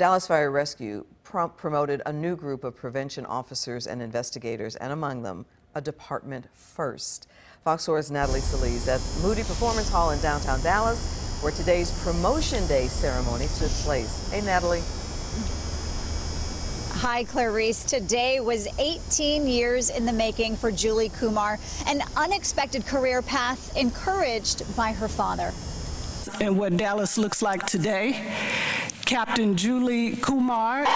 Dallas Fire Rescue prom- promoted a new group of prevention officers and investigators, and among them, a department first. Fox 4's Natalie Solis at Moody Performance Hall in downtown Dallas, where today's promotion day ceremony took place. Hey, Natalie. Hi, Clarice. Today was 18 years in the making for Julie Kumar, an unexpected career path encouraged by her father. And what Dallas looks like today, Captain Julie Kumar.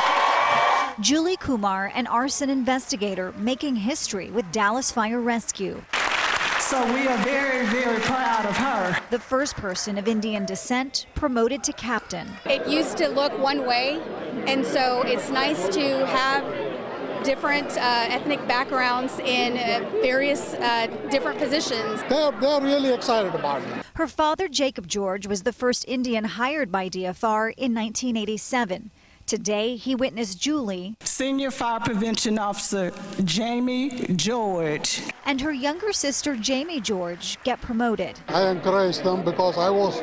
Julie Kumar, an arson investigator, making history with Dallas Fire Rescue. So we are very, very proud of her. The first person of Indian descent promoted to captain. It used to look one way, and so it's nice to have different uh, ethnic backgrounds in uh, various uh, different positions. They're, they're really excited about it. Her father, Jacob George, was the first Indian hired by DFR in 1987. Today, he witnessed Julie Senior Fire Prevention Officer Jamie George. and her younger sister, Jamie George, get promoted. I encourage them because I was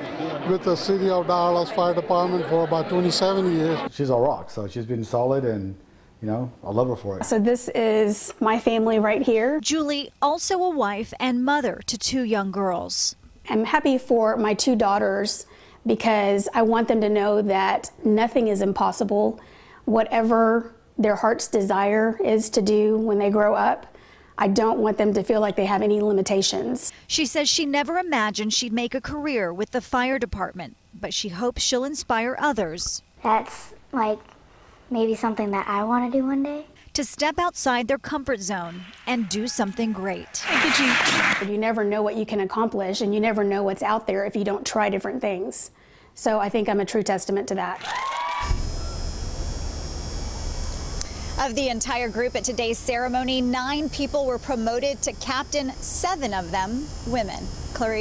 with the City of Dallas Fire Department for about 27 years. she's a rock. So she's been solid, and you know, I love her for it. So this is my family right here. Julie, also a wife and mother to two young girls. I'm happy for my two daughters because I want them to know that nothing is impossible. Whatever their heart's desire is to do when they grow up, I don't want them to feel like they have any limitations. She says she never imagined she'd make a career with the fire department, but she hopes she'll inspire others That's like maybe something that I want to do one day. to step outside their comfort zone and do something great. But you never know what you can accomplish, and you never know what's out there if you don't try different things. So I think I'm a true testament to that. Of the entire group at today's ceremony, nine people were promoted to captain, seven of them women. Clarice.